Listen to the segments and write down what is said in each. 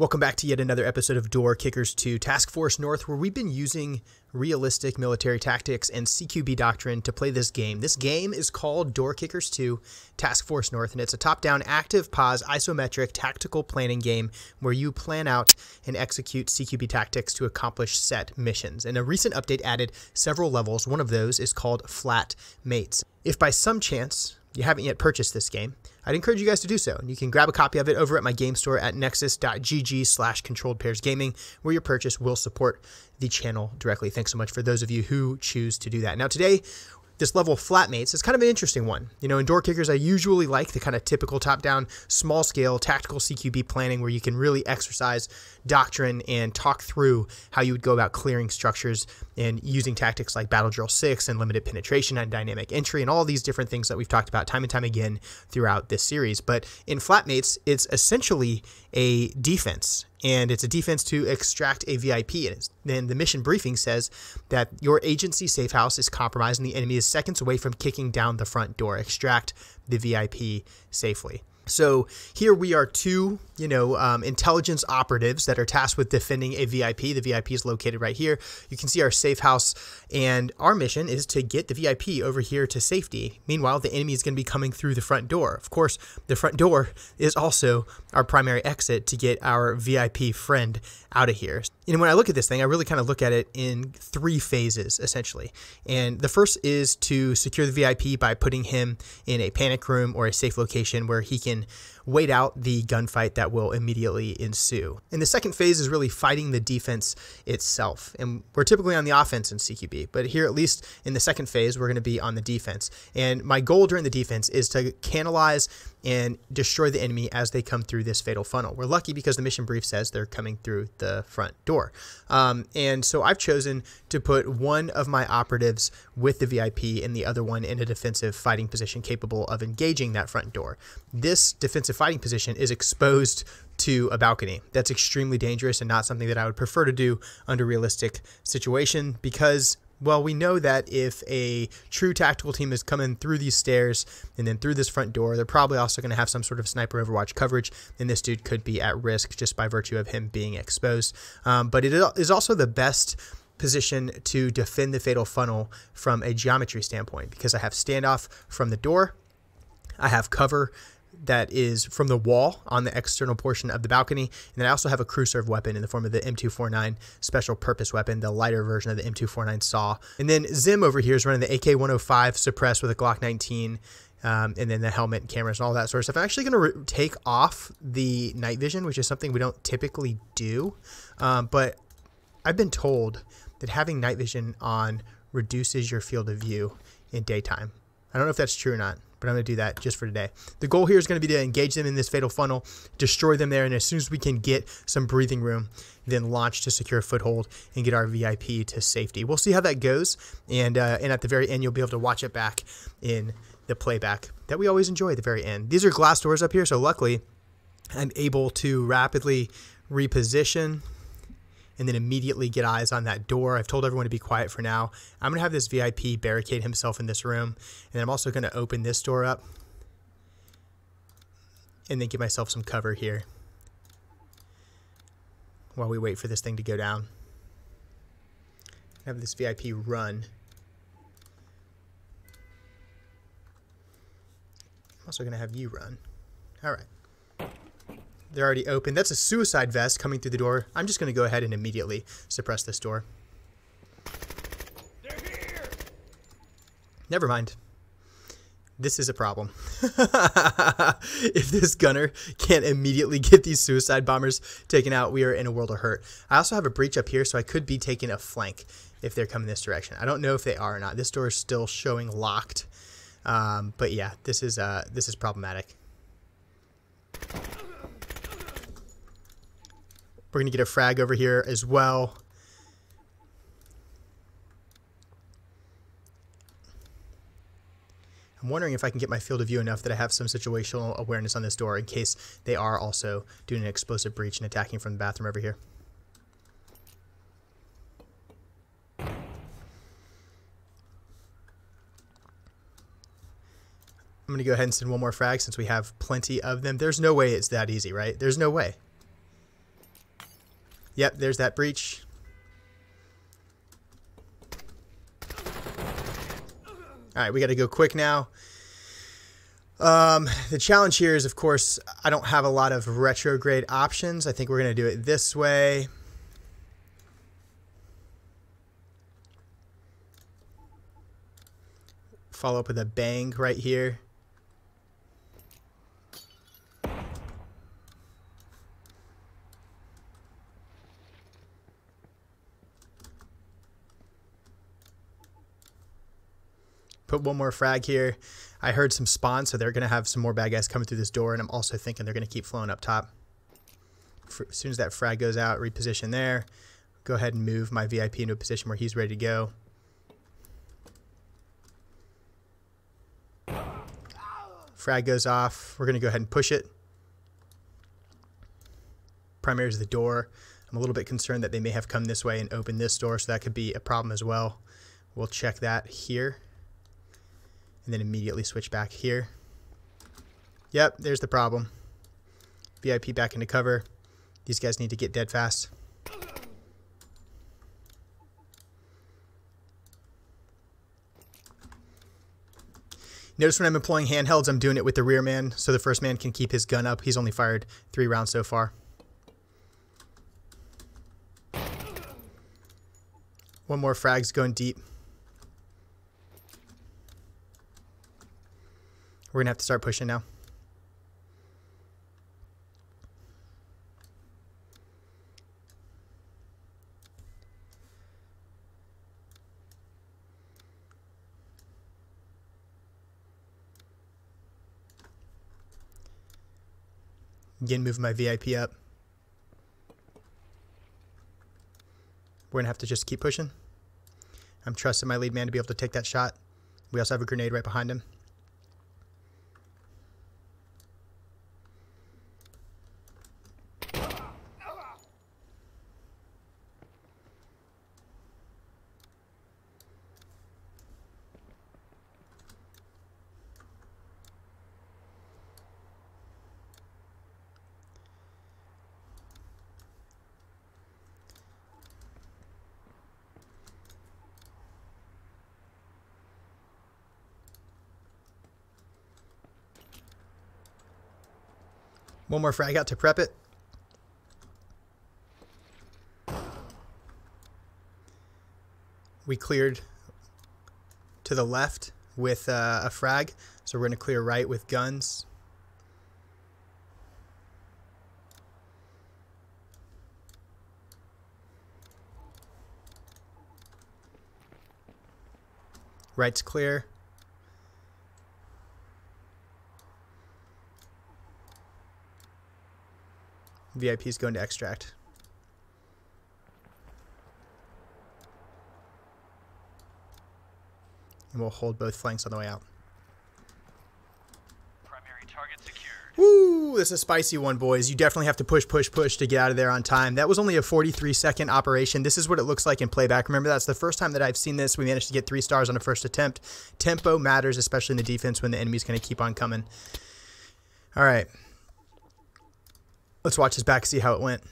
Welcome back to yet another episode of Door Kickers 2 Task Force North, where we've been using realistic military tactics and CQB doctrine to play this game. This game is called Door Kickers 2 Task Force North, and it's a top down, active pause, isometric tactical planning game where you plan out and execute CQB tactics to accomplish set missions. And a recent update added several levels. One of those is called Flat Mates. If by some chance you haven't yet purchased this game, I'd encourage you guys to do so. And you can grab a copy of it over at my game store at nexus.gg slash controlled pairs gaming, where your purchase will support the channel directly. Thanks so much for those of you who choose to do that. Now, today, this level of flatmates is kind of an interesting one. You know, in door kickers, I usually like the kind of typical top down, small scale tactical CQB planning where you can really exercise doctrine and talk through how you would go about clearing structures and using tactics like Battle Drill 6 and limited penetration and dynamic entry and all these different things that we've talked about time and time again throughout this series. But in flatmates, it's essentially a defense and it's a defense to extract a VIP. And then the mission briefing says that your agency safe house is compromised and the enemy is seconds away from kicking down the front door. Extract the VIP safely. So here we are two, you know, um, intelligence operatives that are tasked with defending a VIP. The VIP is located right here. You can see our safe house, and our mission is to get the VIP over here to safety. Meanwhile, the enemy is going to be coming through the front door. Of course, the front door is also our primary exit to get our VIP friend out of here. And when I look at this thing, I really kind of look at it in three phases, essentially. And the first is to secure the VIP by putting him in a panic room or a safe location where he can wait out the gunfight that will immediately ensue. And the second phase is really fighting the defense itself. And we're typically on the offense in CQB, but here, at least in the second phase, we're going to be on the defense. And my goal during the defense is to canalize and destroy the enemy as they come through this fatal funnel. We're lucky because the mission brief says they're coming through the front door. Um, and so I've chosen to put one of my operatives with the VIP and the other one in a defensive fighting position capable of engaging that front door. This defensive fighting position is exposed to a balcony. That's extremely dangerous and not something that I would prefer to do under realistic situation because well, we know that if a true tactical team is coming through these stairs and then through this front door, they're probably also going to have some sort of sniper overwatch coverage, and this dude could be at risk just by virtue of him being exposed. Um, but it is also the best position to defend the fatal funnel from a geometry standpoint because I have standoff from the door, I have cover that is from the wall on the external portion of the balcony. And then I also have a crew serve weapon in the form of the M249 special purpose weapon, the lighter version of the M249 saw. And then Zim over here is running the AK-105 suppressed with a Glock 19. Um, and then the helmet and cameras and all that sort of stuff. I'm actually going to take off the night vision, which is something we don't typically do. Um, but I've been told that having night vision on reduces your field of view in daytime. I don't know if that's true or not but I'm going to do that just for today. The goal here is going to be to engage them in this fatal funnel, destroy them there, and as soon as we can get some breathing room, then launch to secure foothold and get our VIP to safety. We'll see how that goes, and uh, and at the very end, you'll be able to watch it back in the playback that we always enjoy at the very end. These are glass doors up here, so luckily I'm able to rapidly reposition and then immediately get eyes on that door. I've told everyone to be quiet for now. I'm going to have this VIP barricade himself in this room, and I'm also going to open this door up and then give myself some cover here while we wait for this thing to go down. Have this VIP run. I'm also going to have you run. All right. They're already open. That's a suicide vest coming through the door. I'm just going to go ahead and immediately suppress this door. Here. Never mind. This is a problem. if this gunner can't immediately get these suicide bombers taken out, we are in a world of hurt. I also have a breach up here, so I could be taking a flank if they're coming this direction. I don't know if they are or not. This door is still showing locked. Um, but yeah, this is uh, this is problematic. We're going to get a frag over here as well. I'm wondering if I can get my field of view enough that I have some situational awareness on this door in case they are also doing an explosive breach and attacking from the bathroom over here. I'm going to go ahead and send one more frag since we have plenty of them. There's no way it's that easy, right? There's no way. Yep, there's that breach. All right, we got to go quick now. Um, the challenge here is, of course, I don't have a lot of retrograde options. I think we're going to do it this way. Follow up with a bang right here. Put one more frag here. I heard some spawn, so they're going to have some more bad guys coming through this door, and I'm also thinking they're going to keep flowing up top. For, as soon as that frag goes out, reposition there. Go ahead and move my VIP into a position where he's ready to go. Frag goes off. We're going to go ahead and push it. Primary is the door. I'm a little bit concerned that they may have come this way and opened this door, so that could be a problem as well. We'll check that here and then immediately switch back here. Yep, there's the problem. VIP back into cover. These guys need to get dead fast. Notice when I'm employing handhelds, I'm doing it with the rear man, so the first man can keep his gun up. He's only fired three rounds so far. One more frag's going deep. We're going to have to start pushing now. Again, move my VIP up. We're going to have to just keep pushing. I'm trusting my lead man to be able to take that shot. We also have a grenade right behind him. One more frag out to prep it. We cleared to the left with uh, a frag, so we're going to clear right with guns. Right's clear. VIP is going to extract. And we'll hold both flanks on the way out. Primary target secured. Woo! This is a spicy one, boys. You definitely have to push, push, push to get out of there on time. That was only a 43 second operation. This is what it looks like in playback. Remember, that's the first time that I've seen this. We managed to get three stars on a first attempt. Tempo matters, especially in the defense when the enemy's going to keep on coming. All right. Let's watch this back, see how it went.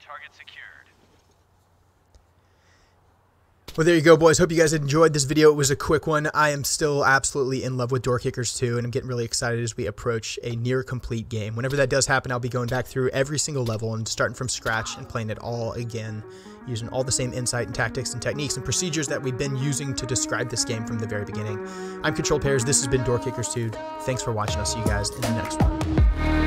Target secured. Well, there you go, boys. Hope you guys enjoyed this video. It was a quick one. I am still absolutely in love with Door Kickers 2, and I'm getting really excited as we approach a near complete game. Whenever that does happen, I'll be going back through every single level and starting from scratch and playing it all again, using all the same insight and tactics and techniques and procedures that we've been using to describe this game from the very beginning. I'm Controlled Pairs. This has been Door Kickers 2. Thanks for watching. I'll see you guys in the next one.